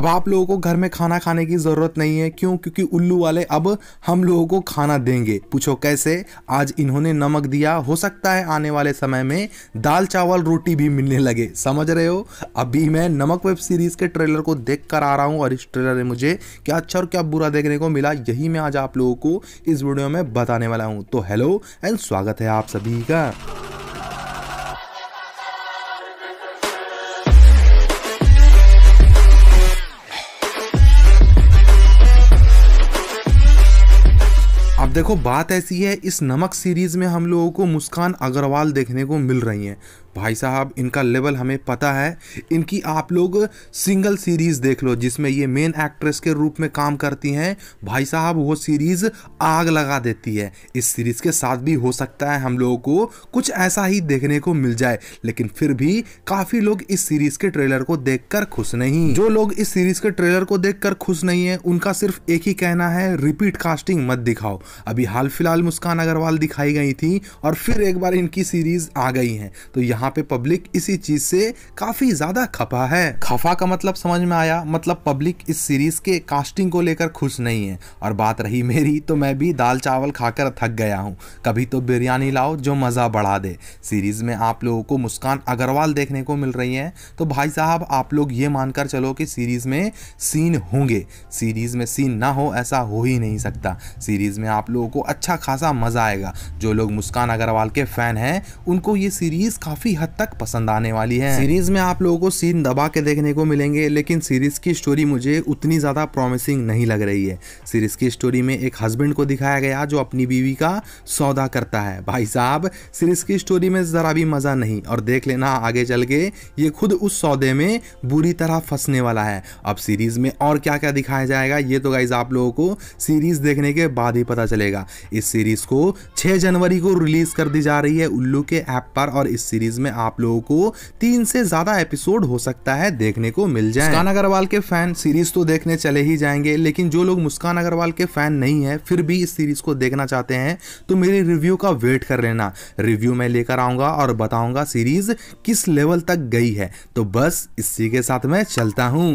अब आप लोगों को घर में खाना खाने की ज़रूरत नहीं है। क्यों? क्योंकि उल्लू वाले अब हम लोगों को खाना देंगे। पूछो कैसे? आज इन्होंने नमक दिया। हो सकता है आने वाले समय में दाल चावल रोटी भी मिलने लगे। समझ रहे हो? अभी मैं नमक वेब सीरीज़ के ट्रेलर को देख कर आ रहा हूँ और इस ट्रेलर में मुझे क्या अच्छा और क्या बुरा देखने को मिला, यही मैं आज आप लोगों को इस वीडियो में बताने वाला हूँ। तो हेलो एंड स्वागत है आप सभी का। अब देखो बात ऐसी है, इस नमक सीरीज़ में हम लोगों को मुस्कान अग्रवाल देखने को मिल रही हैं। भाई साहब, इनका लेवल हमें पता है। इनकी आप लोग सिंगल सीरीज़ देख लो, जिसमें ये मेन एक्ट्रेस के रूप में काम करती हैं। भाई साहब, वो सीरीज़ आग लगा देती है। इस सीरीज़ के साथ भी हो सकता है हम लोगों को कुछ ऐसा ही देखने को मिल जाए, लेकिन फिर भी काफ़ी लोग इस सीरीज़ के ट्रेलर को देखकर खुश नहीं। जो लोग इस सीरीज़ के ट्रेलर को देखकर खुश नहीं है, उनका सिर्फ़ एक ही कहना है रिपीट कास्टिंग मत दिखाओ। अभी हाल फ़िलहाल मुस्कान अग्रवाल दिखाई गई थी, और फिर एक बार इनकी सीरीज़ आ गई है। तो यहाँ यहाँ पे पब्लिक इसी चीज़ से काफ़ी ज़्यादा खफा है। खफा का मतलब समझ में आया? मतलब पब्लिक इस सीरीज़ के कास्टिंग को लेकर खुश नहीं है। और बात रही मेरी तो मैं भी दाल चावल खाकर थक गया हूँ। कभी तो बिरयानी लाओ जो मज़ा बढ़ा दे। सीरीज़ में आप लोगों को मुस्कान अग्रवाल देखने को मिल रही है। तो भाई साहब, आप लोग ये मानकर चलो कि सीरीज़ में सीन होंगे। सीरीज़ में सीन ना हो, ऐसा हो ही नहीं सकता। सीरीज़ में आप लोगों को अच्छा खासा मज़ा आएगा। जो लोग मुस्कान अग्रवाल के फ़ैन हैं, उनको ये सीरीज़ काफ़ी काफ़ी हद तक पसंद आने वाली है। सीरीज़ में आप लोगों को सीन दबा के देखने को मिलेंगे, लेकिन सीरीज़ की स्टोरी मुझे उतनी ज़्यादा प्रॉमिसिंग नहीं लग रही है। सीरीज़ की स्टोरी में एक हस्बैंड को दिखाया गया जो अपनी बीवी का सौदा करता है। भाई साहब, सीरीज़ की स्टोरी में जरा भी मज़ा नहीं, और देख लेना आगे चल के ये खुद उस सौदे में बुरी तरह फंसने वाला है। अब सीरीज़ में और क्या क्या दिखाया जाएगा, ये तो गाइज़ आप लोगों को सीरीज़ देखने के बाद ही पता चलेगा। इस सीरीज़ को 6 जनवरी को रिलीज़ कर दी जा रही है उल्लू के ऐप पर, और इस सीरीज़ में आप लोगों को तीन से ज़्यादा एपिसोड हो सकता है देखने को मिल जाए। मुस्कान अग्रवाल के फ़ैन सीरीज़ तो देखने चले ही जाएँगे, लेकिन जो लोग मुस्कान अग्रवाल के फ़ैन नहीं है, फिर भी इस सीरीज़ को देखना चाहते हैं तो मेरे रिव्यू का वेट कर लेना। रिव्यू मैं लेकर आऊँगा और बताऊँगा सीरीज़ किस लेवल तक गई है। तो बस इसी के साथ मैं चलता हूँ।